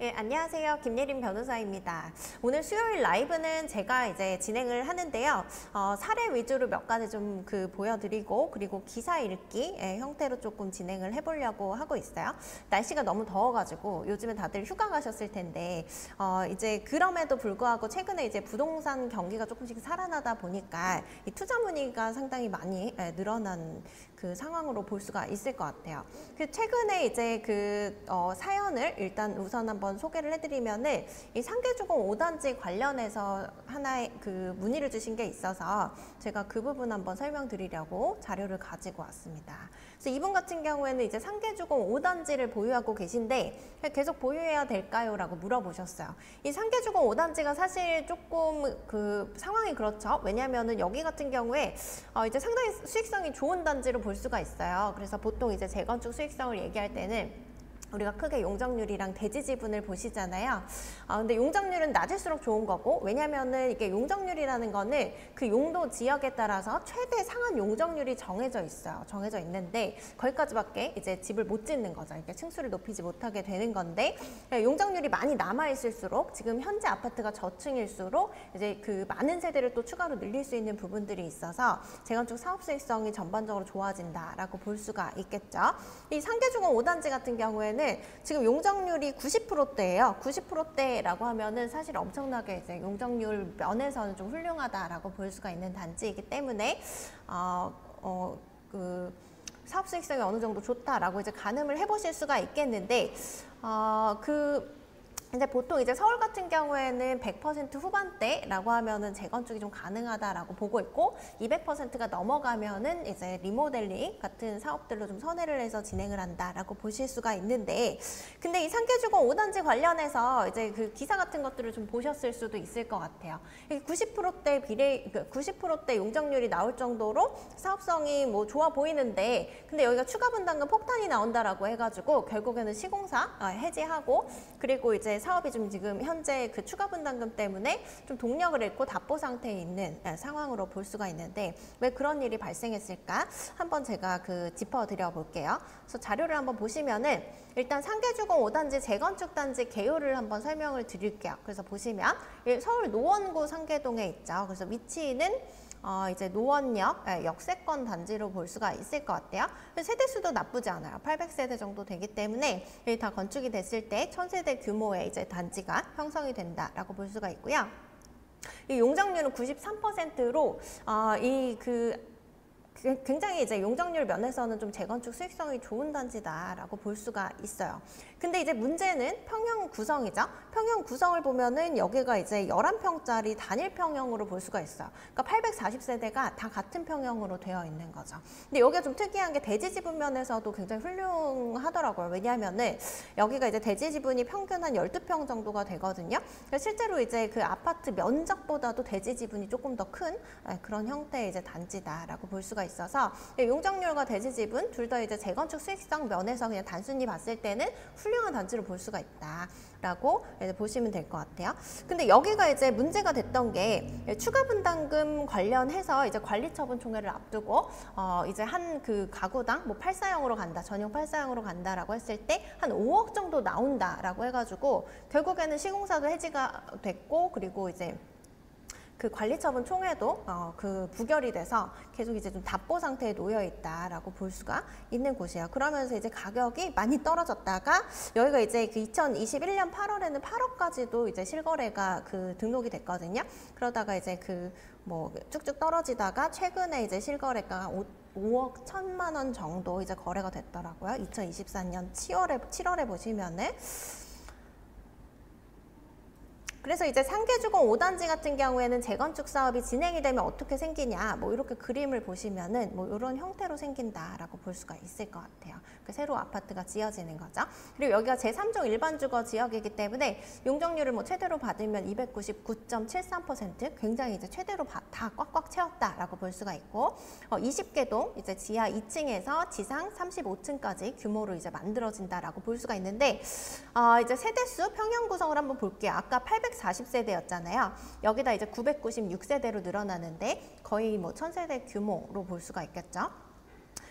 예, 안녕하세요. 김예림 변호사입니다. 오늘 수요일 라이브는 제가 이제 진행을 하는데요. 어, 사례 위주로 몇 가지 좀 그 보여드리고 그리고 기사 읽기 예, 형태로 조금 진행을 해보려고 하고 있어요. 날씨가 너무 더워가지고 요즘에 다들 휴가 가셨을 텐데 어, 이제 그럼에도 불구하고 최근에 이제 부동산 경기가 조금씩 살아나다 보니까 이 투자 문의가 상당히 많이 예, 늘어난 그 상황으로 볼 수가 있을 것 같아요. 그 최근에 이제 그 어, 사연을 일단 우선 한번 소개를 해드리면은 이 상계주공 5단지 관련해서 하나의 그 문의를 주신 게 있어서 제가 그 부분 한번 설명드리려고 자료를 가지고 왔습니다. 그래서 이분 같은 경우에는 이제 상계주공 5단지를 보유하고 계신데 계속 보유해야 될까요? 라고 물어보셨어요. 이 상계주공 5단지가 사실 조금 그 상황이 그렇죠. 왜냐면은 여기 같은 경우에 어 이제 상당히 수익성이 좋은 단지로 볼 수가 있어요. 그래서 보통 이제 재건축 수익성을 얘기할 때는 우리가 크게 용적률이랑 대지 지분을 보시잖아요. 아, 근데 용적률은 낮을수록 좋은 거고, 왜냐면은 이게 용적률이라는 거는 그 용도 지역에 따라서 최대 상한 용적률이 정해져 있어요. 정해져 있는데, 거기까지밖에 이제 집을 못 짓는 거죠. 이렇게 층수를 높이지 못하게 되는 건데, 예, 용적률이 많이 남아 있을수록 지금 현재 아파트가 저층일수록 이제 그 많은 세대를 또 추가로 늘릴 수 있는 부분들이 있어서 재건축 사업 수익성이 전반적으로 좋아진다라고 볼 수가 있겠죠. 이 상계주공 5단지 같은 경우에는 보면은 지금 용적률이 90%대예요. 90%대라고 하면은 사실 엄청나게 이제 용적률 면에서는 좀 훌륭하다라고 볼 수가 있는 단지이기 때문에 어, 어, 그 사업 수익성이 어느 정도 좋다라고 이제 가늠을 해보실 수가 있겠는데 어, 그 근데 보통 이제 서울 같은 경우에는 100% 후반대라고 하면은 재건축이 좀 가능하다라고 보고 있고 200%가 넘어가면은 이제 리모델링 같은 사업들로 좀 선회를 해서 진행을 한다라고 보실 수가 있는데 근데 이 상계주공 5단지 관련해서 이제 그 기사 같은 것들을 좀 보셨을 수도 있을 것 같아요. 90%대 비례 90%대 그 용적률이 나올 정도로 사업성이 뭐 좋아 보이는데 근데 여기가 추가 분담금 폭탄이 나온다라고 해가지고 결국에는 시공사 어, 해지하고 그리고 이제 사업이 좀 지금 현재 그 추가 분담금 때문에 좀 동력을 잃고 답보 상태에 있는 예, 상황으로 볼 수가 있는데 왜 그런 일이 발생했을까? 한번 제가 그 짚어드려 볼게요. 그래서 자료를 한번 보시면은 일단 상계주공 5단지 재건축 단지 개요를 한번 설명을 드릴게요. 그래서 보시면 서울 노원구 상계동에 있죠. 그래서 위치는 어, 이제 노원역 예, 역세권 단지로 볼 수가 있을 것 같아요. 세대수도 나쁘지 않아요. 800세대 정도 되기 때문에 다 건축이 됐을 때 1000세대 규모의 이제 단지가 형성이 된다라고 볼 수가 있고요. 이 용적률은 93%로 어, 이그 굉장히 이제 용적률 면에서는 좀 재건축 수익성이 좋은 단지다라고 볼 수가 있어요. 근데 이제 문제는 평형 구성이죠. 평형 구성을 보면은 여기가 이제 11평짜리 단일 평형으로 볼 수가 있어요. 그러니까 840세대가 다 같은 평형으로 되어 있는 거죠. 근데 여기가 좀 특이한 게 대지 지분 면에서도 굉장히 훌륭하더라고요. 왜냐하면은 여기가 이제 대지 지분이 평균 한 12평 정도가 되거든요. 실제로 이제 그 아파트 면적보다도 대지 지분이 조금 더큰 예, 그런 형태의 이제 단지다라고 볼 수가 있어 서 용적률과 대지 지분 둘 다 이제 재건축 수익성 면에서 그냥 단순히 봤을 때는 훌륭한 단지로 볼 수가 있다라고 보시면 될 것 같아요. 근데 여기가 이제 문제가 됐던 게 추가 분담금 관련해서 이제 관리처분 총회를 앞두고 어 이제 한 그 가구당 뭐 8사형으로 간다, 전용 8사형으로 간다라고 했을 때 한 5억 정도 나온다라고 해가지고 결국에는 시공사도 해지가 됐고 그리고 이제 그 관리처분 총회도 어, 그 부결이 돼서 계속 이제 좀 답보 상태에 놓여 있다라고 볼 수가 있는 곳이에요. 그러면서 이제 가격이 많이 떨어졌다가 여기가 이제 그 2021년 8월에는 8억까지도 이제 실거래가 그 등록이 됐거든요. 그러다가 이제 그 뭐 쭉쭉 떨어지다가 최근에 이제 실거래가 5억 1천만 원 정도 이제 거래가 됐더라고요. 2024년 7월에 7월에 보시면은 그래서 이제 상계주공 5단지 같은 경우에는 재건축 사업이 진행이 되면 어떻게 생기냐 뭐 이렇게 그림을 보시면은 뭐 이런 형태로 생긴다라고 볼 수가 있을 것 같아요. 그 새로 아파트가 지어지는 거죠. 그리고 여기가 제3종 일반 주거 지역이기 때문에 용적률을 뭐 최대로 받으면 299.73% 굉장히 이제 최대로 다 꽉꽉 채웠다라고 볼 수가 있고 어, 20개 동 이제 지하 2층에서 지상 35층까지 규모로 이제 만들어진다라고 볼 수가 있는데 어, 이제 세대수 평형 구성을 한번 볼게요. 아까 800 440세대였잖아요. 여기다 이제 996세대로 늘어나는데 거의 뭐 1000세대 규모로 볼 수가 있겠죠.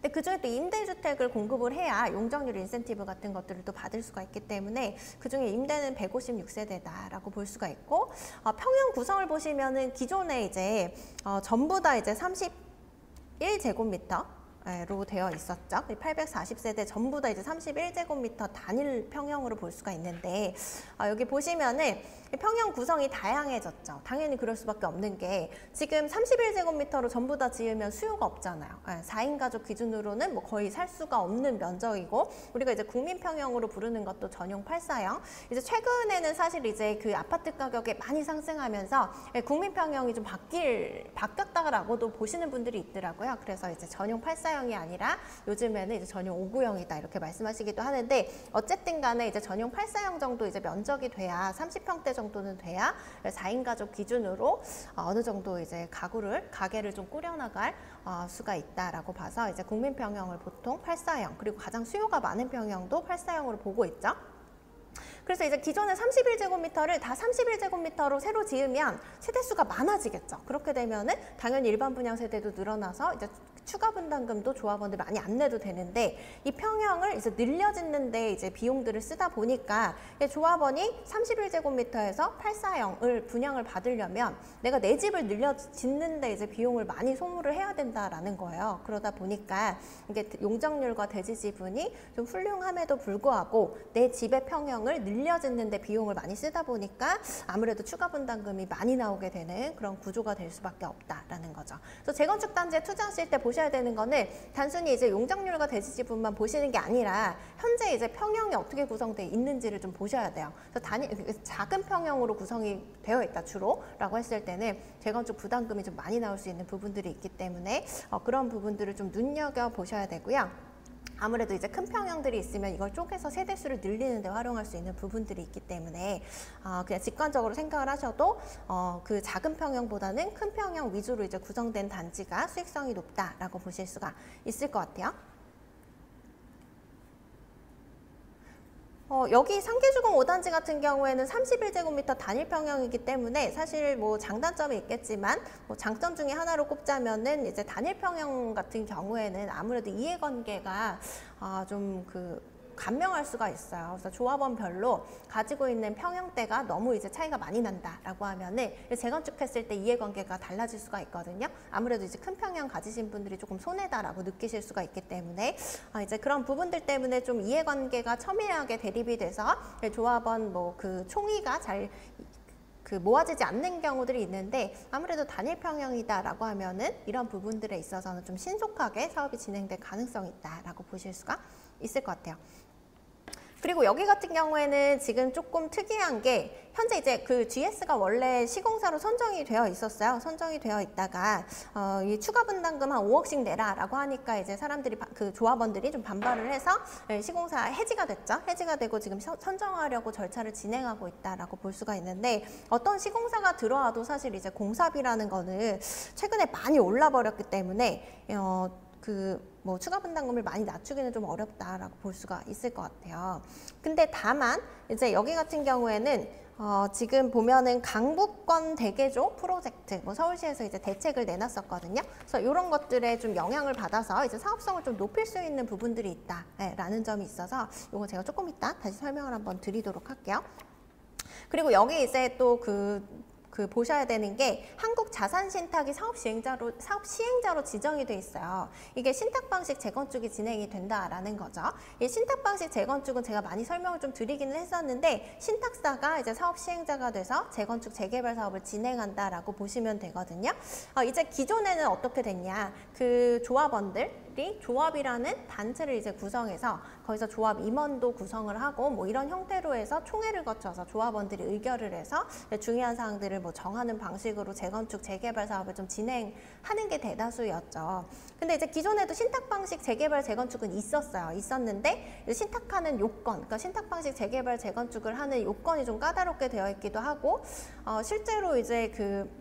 근데 그중에 또 임대주택을 공급을 해야 용적률 인센티브 같은 것들을 또 받을 수가 있기 때문에 그중에 임대는 156세대다라고 볼 수가 있고 어, 평형 구성을 보시면은 기존에 이제 어, 전부 다 이제 31제곱미터 로 되어 있었죠. 840세대 전부 다 이제 31제곱미터 단일 평형으로 볼 수가 있는데 어, 여기 보시면은 평형 구성이 다양해졌죠. 당연히 그럴 수밖에 없는 게 지금 31제곱미터로 전부 다 지으면 수요가 없잖아요. 예, 4인 가족 기준으로는 뭐 거의 살 수가 없는 면적이고 우리가 이제 국민평형으로 부르는 것도 전용 8사형. 이제 최근에는 사실 이제 그 아파트 가격이 많이 상승하면서 예, 국민평형이 좀 바뀔 바뀌었다라고도 보시는 분들이 있더라고요. 그래서 이제 전용 8사형 이 아니라 요즘에는 이제 전용 5구형이다 이렇게 말씀하시기도 하는데 어쨌든 간에 이제 전용 8사형 정도 이제 면적이 돼야 30평대 정도는 돼야 4인 가족 기준으로 어, 어느 정도 이제 가구를 가게를 좀 꾸려나갈 어, 수가 있다라고 봐서 이제 국민 평형을 보통 8사형 그리고 가장 수요가 많은 평형도 8사형으로 보고 있죠. 그래서 이제 기존의 31제곱미터를 다 31제곱미터로 새로 지으면 세대수가 많아지겠죠. 그렇게 되면은 당연히 일반 분양 세대도 늘어나서 이제 추가 분담금도 조합원들 많이 안 내도 되는데 이 평형을 이제 늘려 짓는데 이제 비용들을 쓰다 보니까 조합원이 31제곱미터에서 8사형을 분양을 받으려면 내가 내 집을 늘려 짓는데 이제 비용을 많이 소모를 해야 된다라는 거예요. 그러다 보니까 이게 용적률과 대지 지분이 좀 훌륭함에도 불구하고 내 집의 평형을 늘려 짓는데 비용을 많이 쓰다 보니까 아무래도 추가 분담금이 많이 나오게 되는 그런 구조가 될 수밖에 없다라는 거죠. 그래서 재건축 단지에 투자하실 때 보셔야 되는 거는 단순히 이제 용적률과 대지 지분만 보시는 게 아니라 현재 이제 평형이 어떻게 구성되어 있는지를 좀 보셔야 돼요. 그래서 단위 작은 평형으로 구성이 되어 있다 주로라고 했을 때는 재건축 부담금이 좀 많이 나올 수 있는 부분들이 있기 때문에 어, 그런 부분들을 좀 눈여겨 보셔야 되고요. 아무래도 이제 큰 평형들이 있으면 이걸 쪼개서 세대수를 늘리는 데 활용할 수 있는 부분들이 있기 때문에 어, 그냥 직관적으로 생각을 하셔도 어, 그 작은 평형보다는 큰 평형 위주로 이제 구성된 단지가 수익성이 높다라고 보실 수가 있을 것 같아요. 어, 여기 상계주공 5단지 같은 경우에는 31제곱미터 단일 평형이기 때문에 사실 뭐 장단점이 있겠지만 뭐 장점 중에 하나로 꼽자면은 이제 단일 평형 같은 경우에는 아무래도 이해관계가 아, 좀그 감명할 수가 있어요. 그래서 조합원별로 가지고 있는 평형대가 너무 이제 차이가 많이 난다라고 하면은 재건축했을 때 이해관계가 달라질 수가 있거든요. 아무래도 이제 큰 평형 가지신 분들이 조금 손해다라고 느끼실 수가 있기 때문에 어 이제 그런 부분들 때문에 좀 이해관계가 첨예하게 대립이 돼서 조합원 뭐 그 총의가 잘 그 모아지지 않는 경우들이 있는데 아무래도 단일 평형이다라고 하면은 이런 부분들에 있어서는 좀 신속하게 사업이 진행될 가능성이 있다라고 보실 수가 있을 것 같아요. 그리고 여기 같은 경우에는 지금 조금 특이한 게 현재 이제 그 GS가 원래 시공사로 선정이 되어 있었어요. 선정이 되어 있다가 어, 이 추가 분담금 한 5억씩 내라라고 하니까 이제 사람들이 그 조합원들이 좀 반발을 해서 예, 시공사 해지가 됐죠. 해지가 되고 지금 선정하려고 절차를 진행하고 있다라고 볼 수가 있는데 어떤 시공사가 들어와도 사실 이제 공사비라는 거는 최근에 많이 올라 버렸기 때문에 어, 그 뭐 추가 분담금을 많이 낮추기는 좀 어렵다라고 볼 수가 있을 것 같아요. 근데 다만 이제 여기 같은 경우에는 어, 지금 보면은 강북권 대개조 프로젝트, 뭐 서울시에서 이제 대책을 내놨었거든요. 그래서 이런 것들에 좀 영향을 받아서 이제 사업성을 좀 높일 수 있는 부분들이 있다라는 점이 있어서 이거 제가 조금 이따 다시 설명을 한번 드리도록 할게요. 그리고 여기 이제 또 그 그 보셔야 되는 게 한국 자산 신탁이 사업 시행자로 사업 시행자로 지정이 돼 있어요. 이게 신탁 방식 재건축이 진행이 된다라는 거죠. 이 신탁 방식 재건축은 제가 많이 설명을 좀 드리기는 했었는데 신탁사가 이제 사업 시행자가 돼서 재건축 재개발 사업을 진행한다라고 보시면 되거든요. 어, 이제 기존에는 어떻게 됐냐? 그 조합원들 이 조합이라는 단체를 이제 구성해서 거기서 조합 임원도 구성을 하고 뭐 이런 형태로 해서 총회를 거쳐서 조합원들이 의결을 해서 중요한 사항들을 뭐 정하는 방식으로 재건축 재개발 사업을 좀 진행하는 게 대다수였죠. 근데 이제 기존에도 신탁 방식 재개발 재건축은 있었어요. 있었는데 신탁하는 요건, 그러니까 신탁 방식 재개발 재건축을 하는 요건이 좀 까다롭게 되어 있기도 하고 어, 실제로 이제 그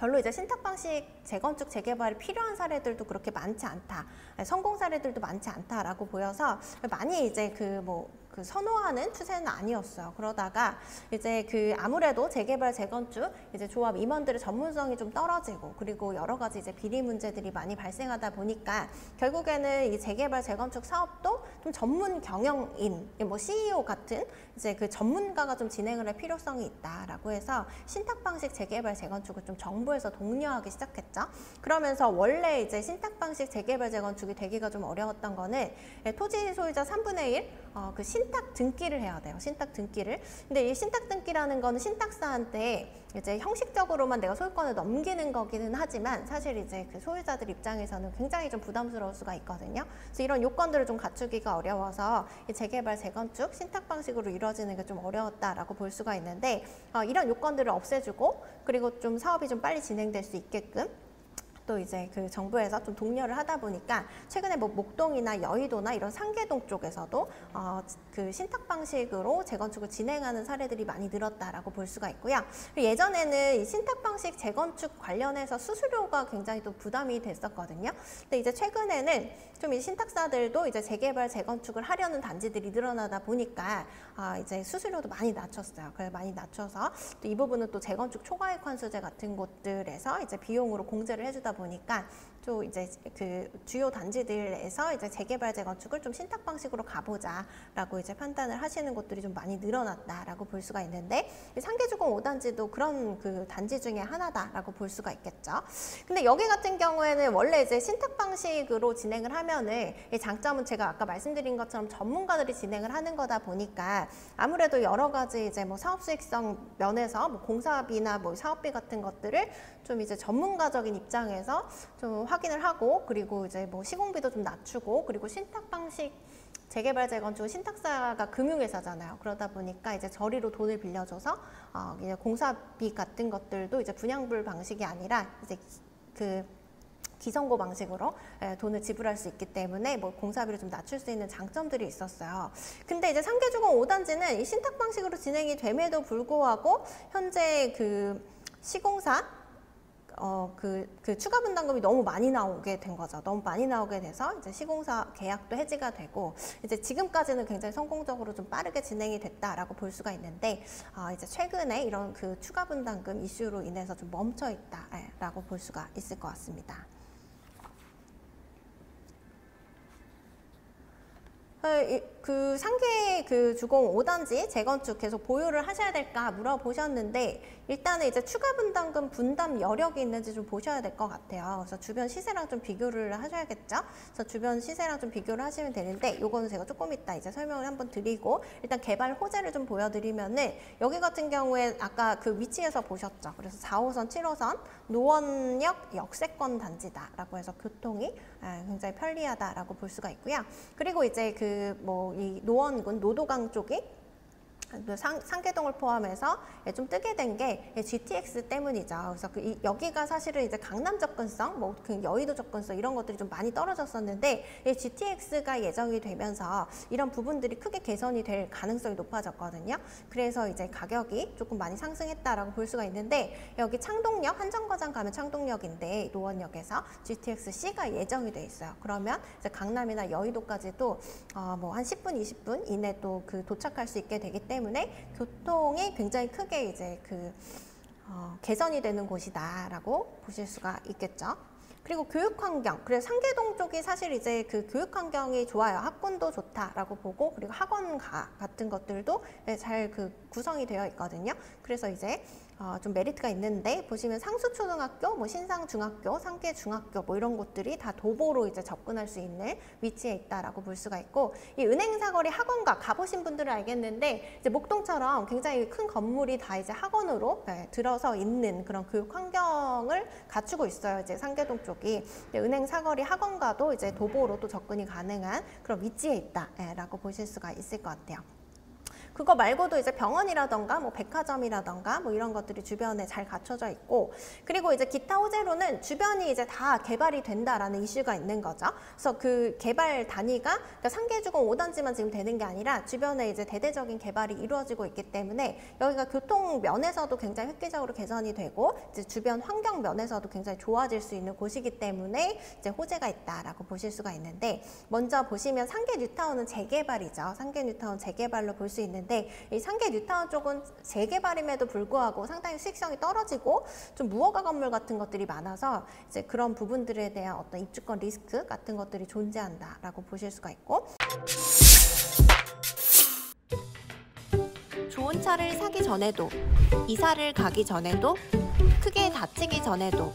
별로 이제 신탁 방식 재건축 재개발이 필요한 사례들도 그렇게 많지 않다. 성공 사례들도 많지 않다라고 보여서 많이 이제 그 뭐 그 선호하는 추세는 아니었어요. 그러다가 이제 그 아무래도 재개발 재건축 이제 조합 임원들의 전문성이 좀 떨어지고 그리고 여러 가지 이제 비리 문제들이 많이 발생하다 보니까 결국에는 이 재개발 재건축 사업도 좀 전문 경영인 뭐 CEO 같은 이제 그 전문가가 좀 진행을 할 필요성이 있다라고 해서 신탁 방식 재개발 재건축을 좀 정부에서 독려하기 시작했죠. 그러면서 원래 이제 신탁 방식 재개발 재건축이 되기가 좀 어려웠던 거는 토지 소유자 3분의 1, 어, 그 신탁 등기를 해야 돼요. 신탁 등기를. 근데 이 신탁 등기라는 거는 신탁사한테 이제 형식적으로만 내가 소유권을 넘기는 거기는 하지만 사실 이제 그 소유자들 입장에서는 굉장히 좀 부담스러울 수가 있거든요. 그래서 이런 요건들을 좀 갖추기가 어려워서 이 재개발, 재건축, 신탁 방식으로 이루어지는 게 좀 어려웠다라고 볼 수가 있는데 어, 이런 요건들을 없애주고 그리고 좀 사업이 좀 빨리 진행될 수 있게끔 또 이제 그 정부에서 좀 독려를 하다 보니까 최근에 뭐 목동이나 여의도나 이런 상계동 쪽에서도 어, 그 신탁 방식으로 재건축을 진행하는 사례들이 많이 늘었다라고 볼 수가 있고요. 예전에는 이 신탁 방식 재건축 관련해서 수수료가 굉장히 또 부담이 됐었거든요. 근데 이제 최근에는 좀 이 신탁사들도 이제 재개발 재건축을 하려는 단지들이 늘어나다 보니까 아 이제 수수료도 많이 낮췄어요. 그래 많이 낮춰서 또 이 부분은 또 재건축 초과액 환수제 같은 곳들에서 이제 비용으로 공제를 해주다 보니까 또 이제 그 주요 단지들에서 이제 재개발 재건축을 좀 신탁 방식으로 가보자라고 이제 판단을 하시는 곳들이 좀 많이 늘어났다라고 볼 수가 있는데 상계주공 5단지도 그런 그 단지 중에 하나다라고 볼 수가 있겠죠. 근데 여기 같은 경우에는 원래 이제 신탁 방식으로 진행을 하면은 이 장점은 제가 아까 말씀드린 것처럼 전문가들이 진행을 하는 거다 보니까 아무래도 여러 가지 이제 뭐 사업 수익성 면에서 뭐 공사비나 뭐 사업비 같은 것들을 좀 이제 전문가적인 입장에서 좀 확인을 하고 그리고 이제 뭐 시공비도 좀 낮추고 그리고 신탁 방식 재개발 재건축 신탁사가 금융회사잖아요. 그러다 보니까 이제 저리로 돈을 빌려줘서 어 이제 공사비 같은 것들도 이제 분양불 방식이 아니라 이제 그 기성고 방식으로 돈을 지불할 수 있기 때문에 뭐 공사비를 좀 낮출 수 있는 장점들이 있었어요. 근데 이제 상계주공 5단지는 이 신탁 방식으로 진행이 됨에도 불구하고 현재 그 시공사 어, 그, 그 추가 분담금이 너무 많이 나오게 된 거죠. 너무 많이 나오게 돼서 이제 시공사 계약도 해지가 되고 이제 지금까지는 굉장히 성공적으로 좀 빠르게 진행이 됐다라고 볼 수가 있는데 어, 이제 최근에 이런 그 추가 분담금 이슈로 인해서 좀 멈춰 있다라고 볼 수가 있을 것 같습니다. 어, 그 상계 그 주공 5단지 재건축 계속 보유를 하셔야 될까 물어보셨는데 일단은 이제 추가 분담금 분담 여력이 있는지 좀 보셔야 될 것 같아요. 그래서 주변 시세랑 좀 비교를 하셔야겠죠. 그래서 주변 시세랑 좀 비교를 하시면 되는데 요거는 제가 조금 이따 이제 설명을 한번 드리고 일단 개발 호재를 좀 보여드리면은 여기 같은 경우에 아까 그 위치에서 보셨죠. 그래서 4호선, 7호선 노원역 역세권 단지다라고 해서 교통이 아, 굉장히 편리하다라고 볼 수가 있고요. 그리고 이제 그 뭐 이 노원군 노도강 쪽이 그 상, 상계동을 포함해서 예, 좀 뜨게 된 게 GTX 때문이죠. 그래서 그 이, 여기가 사실은 이제 강남 접근성, 뭐그 여의도 접근성 이런 것들이 좀 많이 떨어졌었는데 이 GTX가 예정이 되면서 이런 부분들이 크게 개선이 될 가능성이 높아졌거든요. 그래서 이제 가격이 조금 많이 상승했다라고 볼 수가 있는데 여기 창동역 한정거장 가면 창동역인데 노원역에서 GTX C가 예정이 돼 있어요. 그러면 이제 강남이나 여의도까지도 어, 뭐 한 10분, 20분 이내 또 그 도착할 수 있게 되기 때문에 때문에 교통이 굉장히 크게 이제 그 어, 개선이 되는 곳이다라고 보실 수가 있겠죠. 그리고 교육 환경. 그래서 상계동 쪽이 사실 이제 그 교육 환경이 좋아요. 학군도 좋다라고 보고 그리고 학원가 같은 것들도 잘 그 구성이 되어 있거든요. 그래서 이제 어, 좀 메리트가 있는데 보시면 상수초등학교, 뭐 신상중학교, 상계중학교 뭐 이런 곳들이 다 도보로 이제 접근할 수 있는 위치에 있다라고 볼 수가 있고 이 은행사거리 학원가 가보신 분들은 알겠는데 이제 목동처럼 굉장히 큰 건물이 다 이제 학원으로 네, 들어서 있는 그런 교육 환경을 갖추고 있어요. 이제 상계동 쪽이 은행사거리 학원가도 이제 도보로 또 접근이 가능한 그런 위치에 있다라고 보실 수가 있을 것 같아요. 그거 말고도 이제 병원이라던가 뭐 백화점이라던가 뭐 이런 것들이 주변에 잘 갖춰져 있고 그리고 이제 기타 호재로는 주변이 이제 다 개발이 된다라는 이슈가 있는 거죠. 그래서 그 개발 단위가 그러니까 상계주공 5단지만 지금 되는 게 아니라 주변에 이제 대대적인 개발이 이루어지고 있기 때문에 여기가 교통 면에서도 굉장히 획기적으로 개선이 되고 이제 주변 환경 면에서도 굉장히 좋아질 수 있는 곳이기 때문에 이제 호재가 있다라고 보실 수가 있는데 먼저 보시면 상계 뉴타운은 재개발이죠. 상계 뉴타운 재개발로 볼 수 있는데 이 상계 뉴타운 쪽은 재개발임에도 불구하고 상당히 수익성이 떨어지고 좀 무허가 건물 같은 것들이 많아서 이제 그런 부분들에 대한 어떤 입주권 리스크 같은 것들이 존재한다라고 보실 수가 있고 좋은 차를 사기 전에도 이사를 가기 전에도 크게 다치기 전에도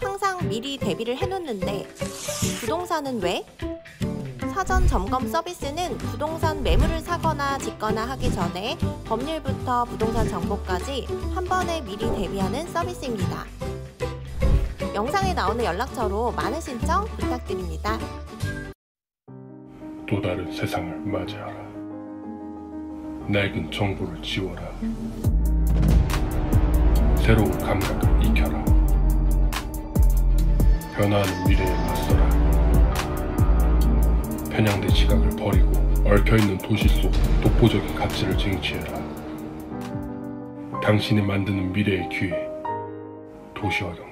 항상 미리 대비를 해놓는데 부동산은 왜? 사전 점검 서비스는 부동산 매물을 사거나 짓거나 하기 전에 법률부터 부동산 정보까지 한 번에 미리 대비하는 서비스입니다. 영상에 나오는 연락처로 많은 신청 부탁드립니다. 또 다른 세상을 맞이하라. 낡은 정보를 지워라. 새로운 감각을 익혀라. 변화하는 미래에 맞서라. 편향된 시각을 버리고 얽혀있는 도시 속 독보적인 가치를 쟁취해라. 당신이 만드는 미래의 기회, 도시화경.